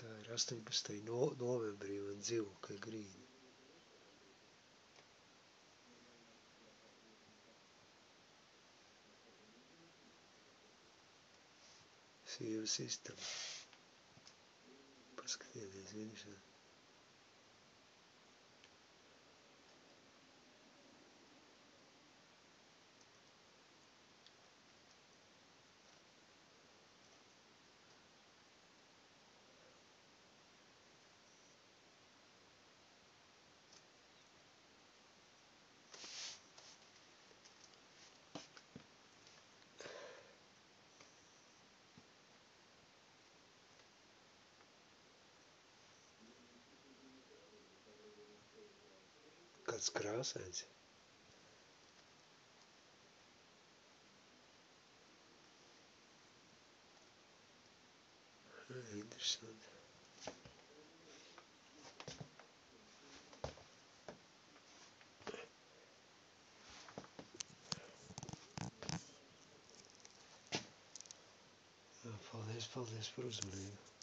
Tā ir 18. No, novembrī man dzīvoka grīda. Sievas istaba. Paskatieties, viņš ir. Kāds krāsains. Interesanti. Paldies, paldies par uzmanību.